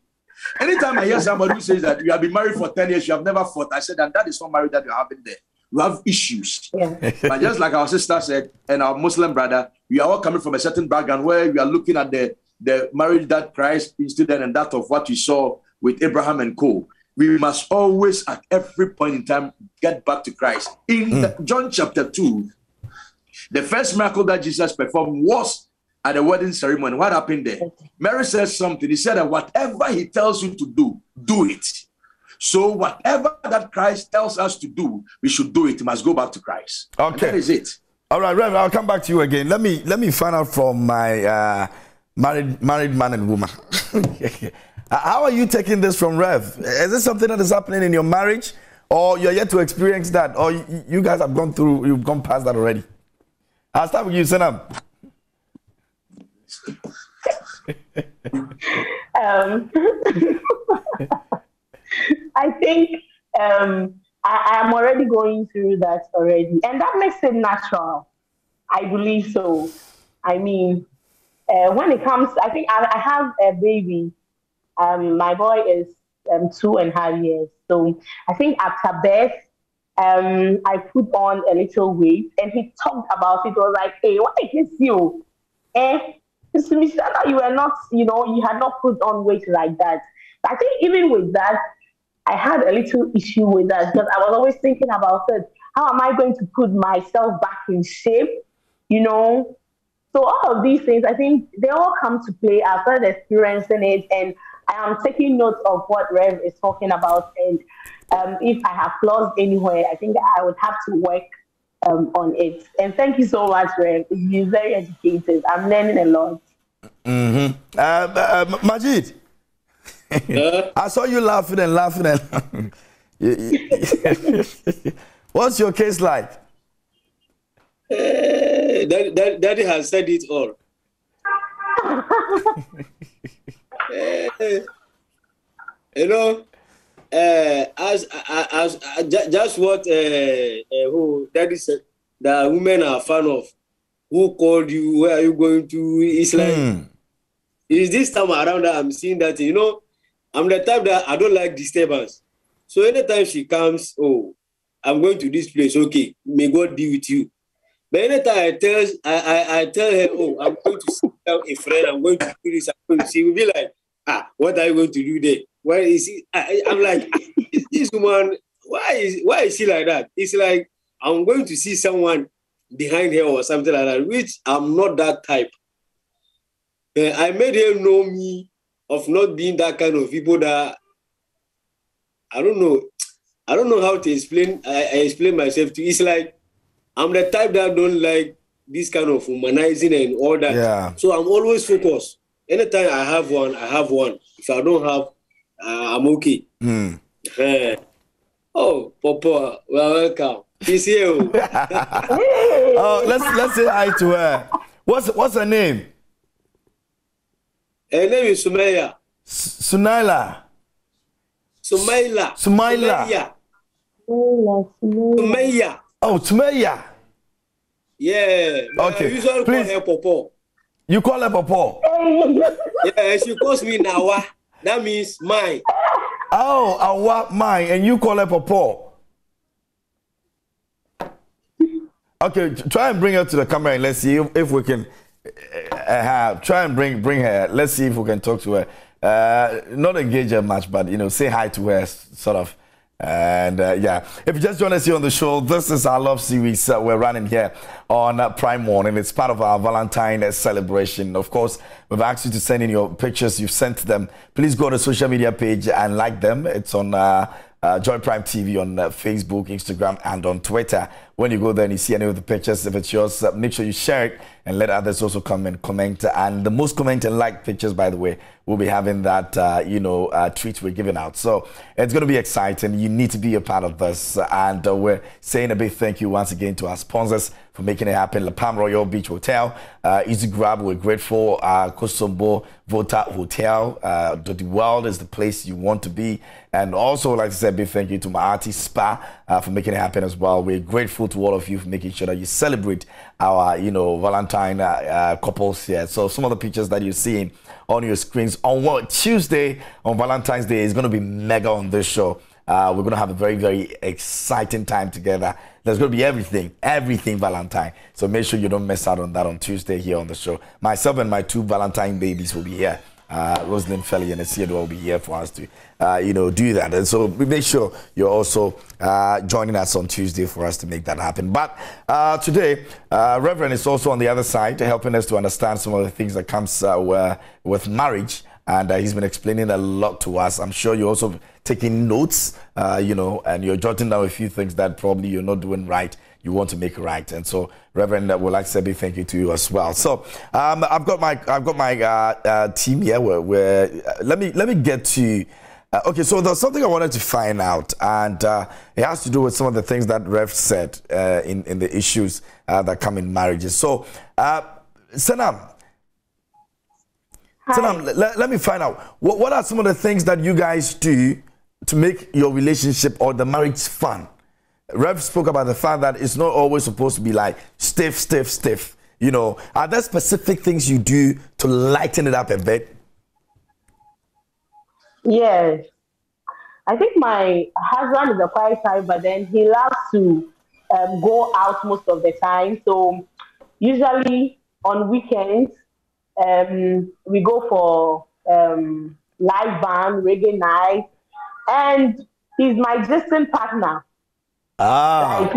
Anytime I hear somebody who says that you have been married for 10 years, you have never fought, I said, and that is not married that you're having there. You have issues. Yeah. but just like our sister said, and our Muslim brother, we are all coming from a certain background where we are looking at the, the marriage that Christ instituted and that of what we saw with Abraham and Co. We must always, at every point in time, get back to Christ. In mm. the, John chapter 2, the first miracle that Jesus performed was at the wedding ceremony. What happened there? Mary says something. He said that whatever he tells you to do, do it. So whatever that Christ tells us to do, we should do it. We must go back to Christ. Okay. And that is it. All right, Reverend, I'll come back to you again. Let me let me find out from my uh, married married man and woman. [LAUGHS] How are you taking this from Rev? Is this something that is happening in your marriage, or you're yet to experience that, or you, guys have gone through, you've gone past that already? I'll start with you, Senam um, [LAUGHS] I think um, I, am already going through that already, and that makes it natural. I believe so. I mean, uh, when it comes, I think I, I have a baby. Um, my boy is um, two and a half years, so I think after birth, um, I put on a little weight, and he talked about it. Was like, "Hey, why is you?" Eh, that you were not, you know, you had not put on weight like that. I think even with that, I had a little issue with that because I was always thinking about it. How am I going to put myself back in shape? You know? So all of these things, I think they all come to play. Started experiencing it and I am taking note of what Rev is talking about. And um, if I have flaws anywhere, I think I would have to work um, on it. And thank you so much, Rev. You've been very educated. I'm learning a lot. Mm-hmm. Uh, uh, Majid, uh, [LAUGHS] I saw you laughing and laughing and. [LAUGHS] [LAUGHS] What's your case like? Uh, daddy, daddy, daddy has said it all. uh, you know, uh, as, as, as just what uh, uh, who that is said that women are fan of. Who called you? Where are you going to? It's like mm. it's this time around that I'm seeing that you know I'm the type that I don't like disturbance. So anytime she comes, oh, I'm going to this place. Okay, may God be with you. But anytime I tell I, I, I tell her, oh, I'm going to see a friend, I'm going to do this, I'm going to, she will be like, ah, what are you going to do there? Why is he? I, am like, this woman, why is why is she like that? It's like I'm going to see someone behind her or something like that, which I'm not that type. Uh, I made her know me of not being that kind of people that I don't know. I don't know how to explain. I, I explain myself to. It's like I'm the type that don't like this kind of humanizing and all that. Yeah. So I'm always focused. Anytime I have one, I have one. If I don't have, I'm okay. Mm. Uh, oh, Papa, well, welcome. She's [LAUGHS] here. oh, let's let's say hi to her. What's what's her name? Her name is Sumaya. Sunaila. Sumaila. Sumaila. Sumaya. Oh, Sumaya. Yeah. Okay. Usually Please. call her Popo. You call her Popo? yeah, she calls me Nawa. That means mine. Oh, Awa, mine. And you call her Popo. Okay, try and bring her to the camera and let's see if, if we can uh, have try and bring bring her. Let's see if we can talk to her. Uh, not engage her much, but you know, say hi to her, sort of. And uh, yeah, if you just join us here on the show, this is our love series uh, we're running here on uh, Prime Morning. It's part of our Valentine celebration. Of course, we've asked you to send in your pictures. You've sent them. Please go to social media page and like them. It's on uh, uh, Joy Prime TV on uh, Facebook, Instagram, and on Twitter. When you go there and you see any of the pictures, if it's yours, uh, make sure you share it and let others also come and comment. And the most comment and like pictures, by the way, we'll be having that, uh, you know, uh, treat we're giving out. So it's going to be exciting. You need to be a part of this. And uh, we're saying a big thank you once again to our sponsors for making it happen. La Palm Royal Beach Hotel, uh, Easy Grab, we're grateful. Uh, Akosombo Volta Hotel, uh, the world is the place you want to be. And also, like I said, big thank you to my artist Spa uh, for making it happen as well. We're grateful to all of you for making sure that you celebrate our, you know, Valentine uh, uh, couples here. So some of the pictures that you're seeing on your screens on what Tuesday on Valentine's Day is going to be mega on this show. Uh, we're going to have a very, very exciting time together. There's going to be everything, everything Valentine. So make sure you don't miss out on that on Tuesday here on the show. Myself and my two Valentine babies will be here. Uh, Rosalind Felly and Theodore will be here for us to, uh, you know, do that. And so we make sure you're also uh, joining us on Tuesday for us to make that happen. But uh, today, uh, Reverend is also on the other side, helping us to understand some of the things that comes uh, with marriage and uh, he's been explaining a lot to us. I'm sure you're also taking notes, uh, you know, and you're jotting down a few things that probably you're not doing right. You want to make right, and so Reverend uh, would like to say thank you to you as well. So um, I've got my I've got my uh, team here. Where, where let me let me get to. Uh, okay, so there's something I wanted to find out, and uh, it has to do with some of the things that Rev said uh, in in the issues that come in marriages. So, uh, Senam, now, let, let me find out what, what are some of the things that you guys do to make your relationship or the marriage fun? Rev spoke about the fact that it's not always supposed to be like stiff, stiff, stiff. You know, are there specific things you do to lighten it up a bit? Yes. I think my husband is a quiet type, but then he loves to um, go out most of the time. So usually on weekends, um, we go for um, live band, reggae night, and he's my distant partner. Ah, like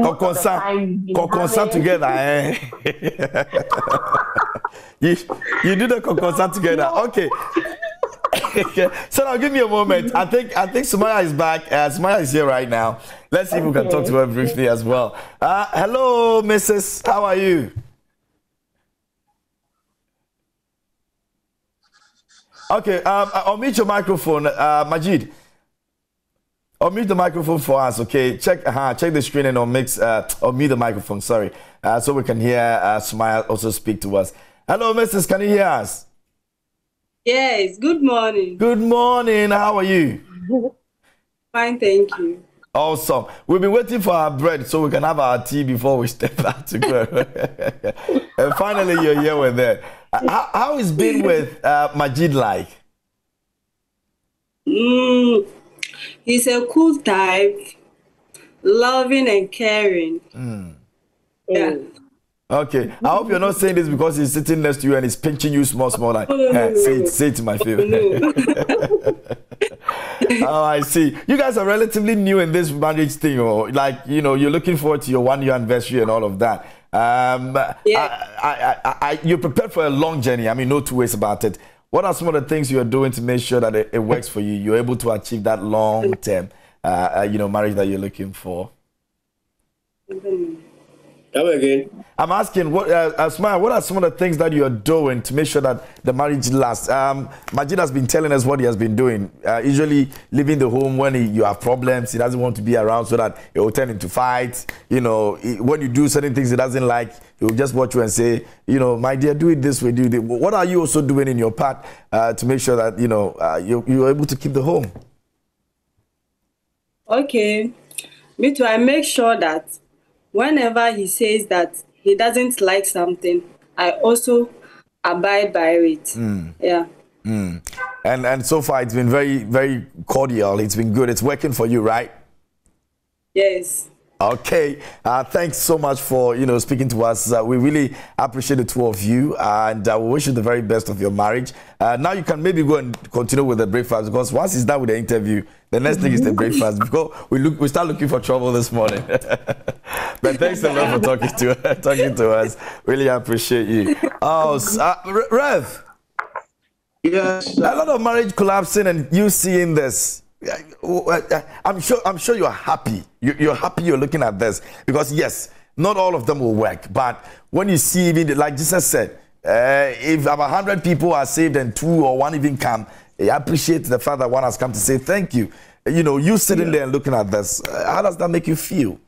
together, eh? [LAUGHS] [LAUGHS] you, you do the Kokonsa together. Okay. [LAUGHS] so now give me a moment. I think I think Sumaya is back. Uh, Sumaya is here right now. Let's see if we can talk to her briefly as well. Uh, hello, Mrs. How are you? Okay, um, I'll mute your microphone, uh, Majid. I'll mute the microphone for us, okay? Check uh, check the screen and I'll mix, uh, mute the microphone, sorry, uh, so we can hear uh, also speak to us. Hello, Mrs. Can you hear us? Yes, good morning. Good morning. How are you? [LAUGHS] Fine, thank you. Awesome. We've been waiting for our bread so we can have our tea before we [LAUGHS] step out to go. [LAUGHS] and finally, you're here with it. How, how is being with uh, Majid like? Mm, he's a cool type, loving and caring. Mm. Yeah. Okay, I hope you're not saying this because he's sitting next to you and he's pinching you small, small. Like, hey, [LAUGHS] say it, say it to my face. [LAUGHS] oh, I see. You guys are relatively new in this marriage thing, or like you know, you're looking forward to your one year anniversary and all of that. Um, yeah. I, I, I, you're prepared for a long journey. I mean, no two ways about it. What are some of the things you're doing to make sure that it, it works for you? You're able to achieve that long term, uh, uh, you know, marriage that you're looking for. Come again. I'm asking, what, uh, Asma, what are some of the things that you're doing to make sure that the marriage lasts? Um, Majid has been telling us what he has been doing. Uh, usually leaving the home when he, you have problems, he doesn't want to be around so that it will turn into fights. You know, he, when you do certain things he doesn't like, he will just watch you and say, you know, my dear, do it this way, do it. What are you also doing in your part uh, to make sure that, you know, uh, you, you're able to keep the home? Okay. Me too. I make sure that whenever he says that he doesn't like something, I also abide by it. Mm. Yeah. Mm. And and so far it's been very very cordial. It's been good. It's working for you, right? Yes. Okay, uh, thanks so much for you know speaking to us. Uh, we really appreciate the two of you, and uh, we wish you the very best of your marriage. Uh, now you can maybe go and continue with the breakfast because once he's done with the interview, the next thing is the breakfast. Because we look, we start looking for trouble this morning. [LAUGHS] but thanks a lot for talking to [LAUGHS] talking to us. Really appreciate you. Oh, uh, Rev. Yes. A lot of marriage collapsing, and you seeing this. I'm sure. I'm sure you're happy. You're happy. You're looking at this because yes, not all of them will work. But when you see even like Jesus said, uh, if about hundred people are saved and two or one even come, I appreciate the fact that one has come to say thank you. You know, you sitting yeah. there and looking at this. Uh, how does that make you feel?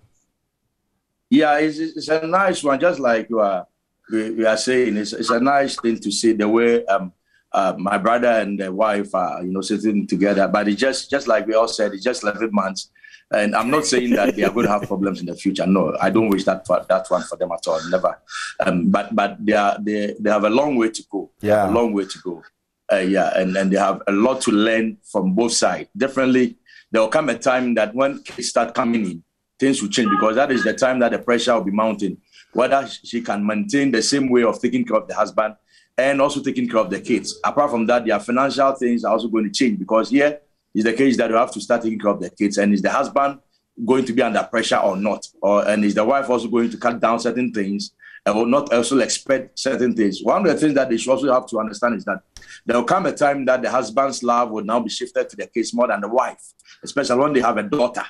Yeah, it's, it's a nice one. Just like you are, we, we are saying, it's, it's a nice thing to see the way um, uh, my brother and the wife are, you know, sitting together. But it's just, just like we all said, it's just 11 months. And I'm not saying that they are going to have problems in the future. No, I don't wish that for, that one for them at all. Never. Um, but but they are they they have a long way to go. Yeah, a long way to go. Uh, yeah, and and they have a lot to learn from both sides. Definitely, there will come a time that when kids start coming in, things will change because that is the time that the pressure will be mounting. Whether she can maintain the same way of taking care of the husband and also taking care of the kids. Apart from that, their financial things are also going to change because here is the case that you have to start taking care of the kids. And is the husband going to be under pressure or not? Or and is the wife also going to cut down certain things and will not also expect certain things? One of the things that they should also have to understand is that there will come a time that the husband's love will now be shifted to the kids more than the wife, especially when they have a daughter.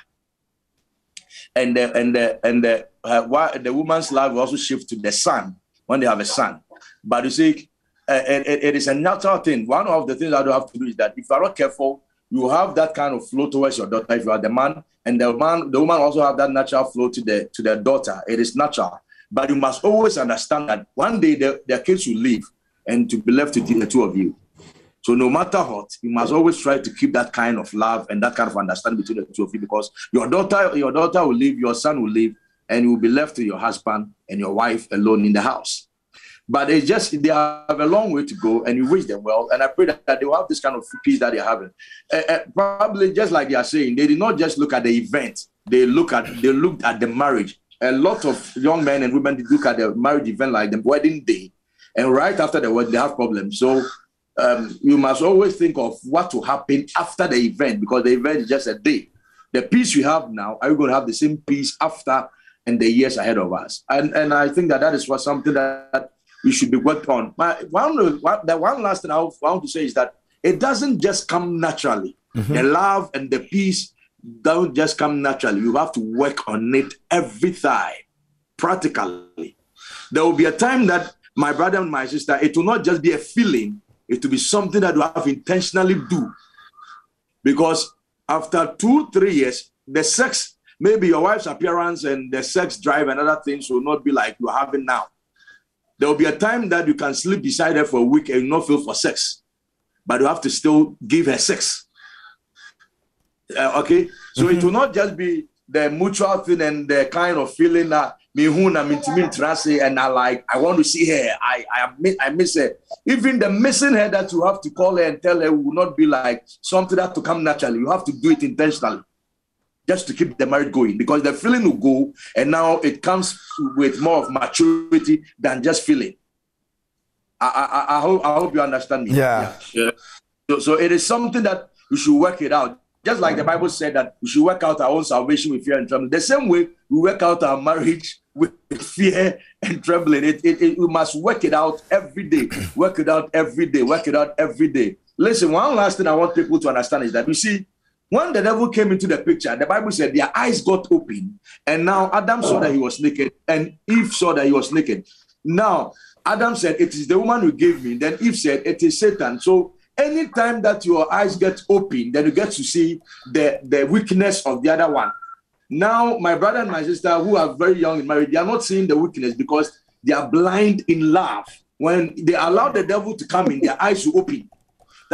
And the and the and the uh, the woman's love will also shift to the son when they have a son. But you see, it, it is a natural thing. One of the things that you have to do is that if you are not careful, you have that kind of flow towards your daughter if you are the man, and the man, the woman also have that natural flow to the to their daughter. It is natural, but you must always understand that one day the, their kids will leave, and to be left to the two of you. So no matter what, you must always try to keep that kind of love and that kind of understanding between the two of you, because your daughter, your daughter will leave, your son will leave, and you will be left to your husband and your wife alone in the house. But it's just they have a long way to go, and you wish them well. And I pray that, that they will have this kind of peace that they're having. Uh, uh, probably just like they are saying, they did not just look at the event; they look at they looked at the marriage. A lot of young men and women look at the marriage event like the wedding day, and right after the wedding they have problems. So um, you must always think of what will happen after the event because the event is just a day. The peace we have now, are you going to have the same peace after and the years ahead of us? And and I think that that is what something that we should be worked on. But one, one, the one last thing I want to say is that it doesn't just come naturally. Mm-hmm. The love and the peace don't just come naturally. You have to work on it every time, practically. There will be a time that my brother and my sister, it will not just be a feeling, it will be something that you have intentionally do. Because after two, three years, the sex, maybe your wife's appearance and the sex drive and other things will not be like you're having now. There will be a time that you can sleep beside her for a week and not feel for sex, but you have to still give her sex. Uh, okay, so mm-hmm. it will not just be the mutual thing and the kind of feeling that me who na and I like I want to see her. I I miss I miss her. Even the missing her that you have to call her and tell her will not be like something that to come naturally. You have to do it intentionally just to keep the marriage going because the feeling will go and now it comes with more of maturity than just feeling. I, I, I, hope, I hope you understand me. Yeah. yeah. So, so it is something that we should work it out. Just like the Bible said that we should work out our own salvation with fear and trembling. The same way we work out our marriage with fear and trembling. It, it, it, we must work it out every day. work it out every day. Work it out every day. Listen, one last thing I want people to understand is that you see, when the devil came into the picture, the Bible said their eyes got open, and now Adam saw that he was naked, and Eve saw that he was naked. Now, Adam said, It is the woman who gave me. Then Eve said, It is Satan. So anytime that your eyes get open, then you get to see the, the weakness of the other one. Now, my brother and my sister who are very young in marriage, they are not seeing the weakness because they are blind in love. When they allow the devil to come in, their eyes to open.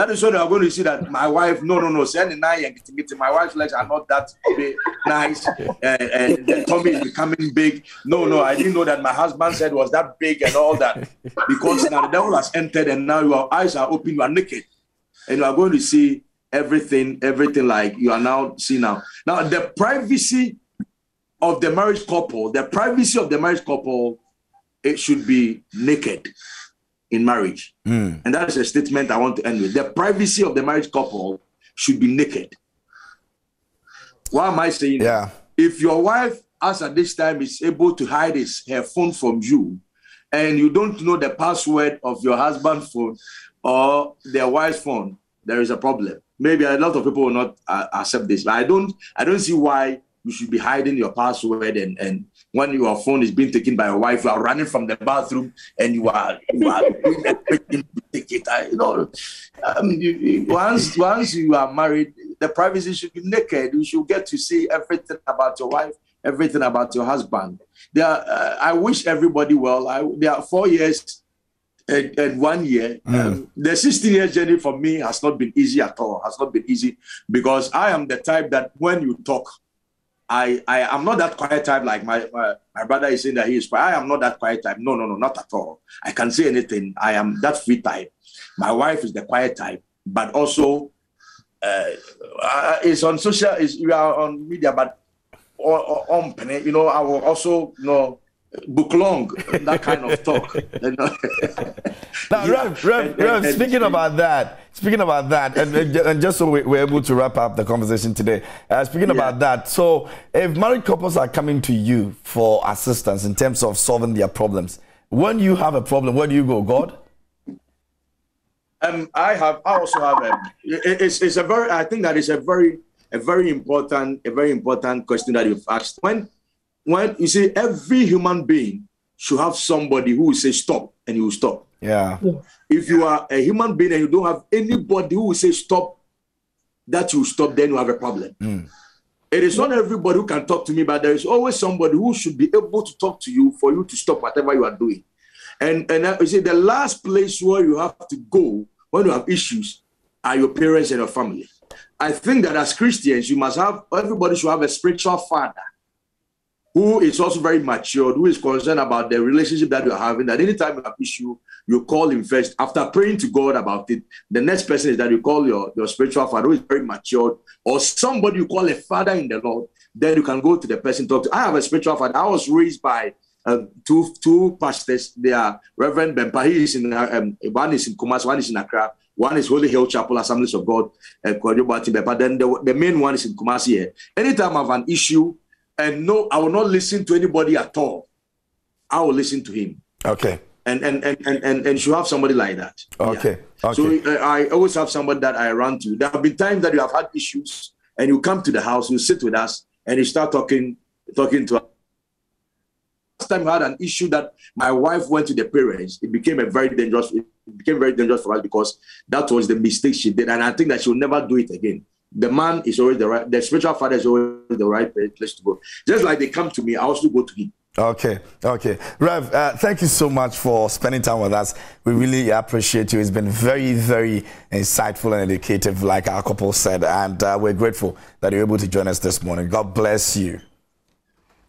That is they are going to see that my wife, no, no, no, send nine and getting my wife's legs are not that big, nice, and, and eh, eh, the tummy is becoming big. No, no, I didn't know that my husband said was that big and all that. Because now the devil has entered and now your eyes are open, you are naked. And you are going to see everything, everything like you are now seeing now. Now, the privacy of the marriage couple, the privacy of the marriage couple, it should be naked in marriage. Mm. And that is a statement I want to end with. The privacy of the marriage couple should be naked. Why am I saying yeah. That? If your wife, as at this time, is able to hide his, her phone from you, and you don't know the password of your husband's phone or their wife's phone, there is a problem. Maybe a lot of people will not uh, accept this, but I don't. I don't see why you should be hiding your password and and when your phone is being taken by your wife, you are running from the bathroom and you are you are [LAUGHS] doing everything to take it. I, you know, um, you, you, once once you are married, the privacy should be naked. You should get to see everything about your wife, everything about your husband. There, uh, I wish everybody well. I, there are four years and, and one year. Mm. Um, the 16 years journey for me has not been easy at all. Has not been easy because I am the type that when you talk I, I am not that quiet type like my, my, my brother is saying that he is quiet. I am not that quiet type. No, no, no, not at all. I can say anything. I am that free type. My wife is the quiet type, but also uh, it's on social. Is we are on media, but on you know, I will also you know book long, that kind of talk. now, yeah. Rev, Rev, Rev, speaking about that, speaking about that, and, and just so we're able to wrap up the conversation today, uh, speaking yeah. about that, so if married couples are coming to you for assistance in terms of solving their problems, when you have a problem, where do you go? God? Um, I have. I also have. A, it's, it's a very. I think that is a very, a very important, a very important question that you've asked. When when you see every human being should have somebody who will say stop and he will stop. Yeah. If you are a human being and you don't have anybody who will say stop, that you stop, then you have a problem. Mm. It is not everybody who can talk to me, but there is always somebody who should be able to talk to you for you to stop whatever you are doing. And and you see, the last place where you have to go when you have issues are your parents and your family. I think that as Christians, you must have everybody should have a spiritual father who is also very matured, who is concerned about the relationship that you're having, that anytime you have issue, you call him first. After praying to God about it, the next person is that you call your, your spiritual father, who is very matured, or somebody you call a father in the Lord. Then you can go to the person talk to. I have a spiritual father. I was raised by uh, two two pastors. They are Reverend Bempa. He is in um, one is in Kumasi, one is in Accra. One is Holy Hill Chapel Assemblies of God, uh. Then the, the main one is in Kumasi here. Anytime I have an issue, and no, I will not listen to anybody at all. I will listen to him. Okay. And and and and and, and you have somebody like that. Okay. Yeah. Okay. So uh, I always have somebody that I run to. There have been times that you have had issues, and you come to the house, you sit with us, and you start talking, talking to us. Last time I had an issue that my wife went to the parents, it became a very dangerous. It became very dangerous for us because that was the mistake she did, and I think that she will never do it again the man is always the right, the spiritual father is always the right place to go. Just like they come to me, I also go to him. Okay, okay. Rev, uh, thank you so much for spending time with us. We really appreciate you. It's been very, very insightful and educative, like our couple said, and uh, we're grateful that you're able to join us this morning. God bless you.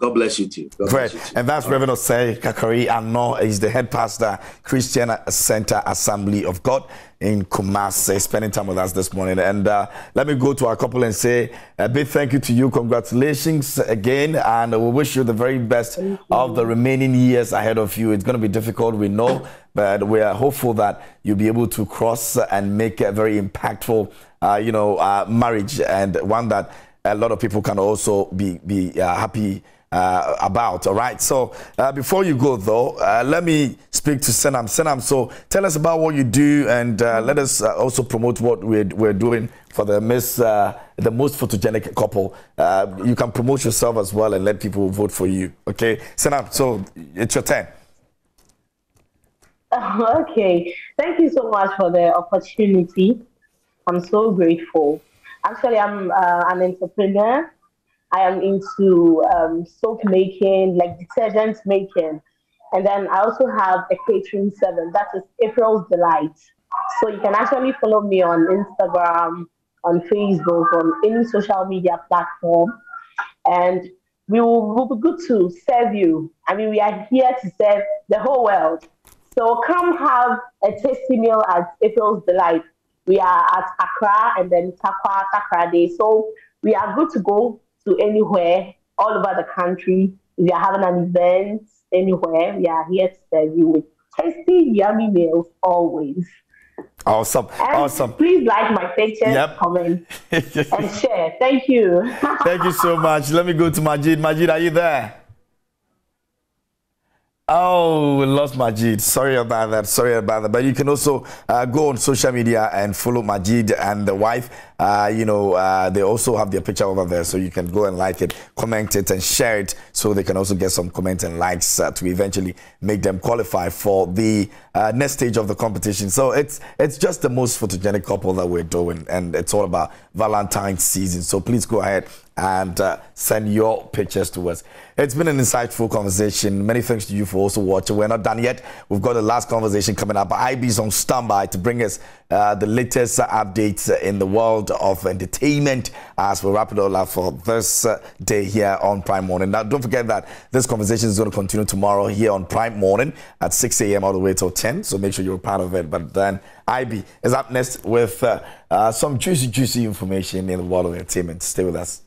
God bless you too. God Great. You too. And that's All Reverend Osei Karikari Annor. He's the head pastor, Christian Center Assembly of God in Kumasi, spending time with us this morning. And uh, let me go to our couple and say a big thank you to you. Congratulations again. And we wish you the very best of the remaining years ahead of you. It's going to be difficult, we know, but we are hopeful that you'll be able to cross and make a very impactful, uh, you know, uh, marriage and one that a lot of people can also be, be uh, happy uh, about. All right. So uh, before you go, though, uh, let me speak to Senam. Senam, so tell us about what you do and uh, let us uh, also promote what we're, we're doing for the Miss, uh, the most photogenic couple. you can promote yourself as well and let people vote for you. Okay. Senam, so it's your turn. [LAUGHS] Okay. Thank you so much for the opportunity. I'm so grateful. Actually, I'm an entrepreneur I am into um, soap making, like detergent making. And then I also have a catering service. That is April's Delight. So you can actually follow me on Instagram, on Facebook, on any social media platform. And we will we'll be good to serve you. I mean, we are here to serve the whole world. So come have a tasty meal at April's Delight. We are at Accra and then Takwa Takra Day. So we are good to go to anywhere all over the country. If you're having an event anywhere, we are here to serve you with tasty, yummy meals always. Awesome. And awesome. Please like my picture, yep. comment, [LAUGHS] and share. Thank you. Thank you so much. Let me go to Majid. Majid, are you there? Oh, we lost Majid. Sorry about that. Sorry about that. But you can also uh, go on social media and follow Majid and the wife. Uh, you know, uh, they also have their picture over there, so you can go and like it, comment it, and share it, so they can also get some comments and likes uh, to eventually make them qualify for the uh, next stage of the competition. So it's it's just the most photogenic couple that we're doing, and it's all about Valentine's season. So please go ahead and uh, send your pictures to us. It's been an insightful conversation. Many thanks to you for also watching. We're not done yet. We've got the last conversation coming up. IB's on standby to bring us uh, the latest updates in the world of entertainment as we wrap it all up for this uh, day here on Prime Morning. Now, don't forget that this conversation is going to continue tomorrow here on Prime Morning at 6 a.m. all the way till 10. So make sure you're a part of it. But then IB is up next with uh, uh, some juicy, juicy information in the world of entertainment. Stay with us.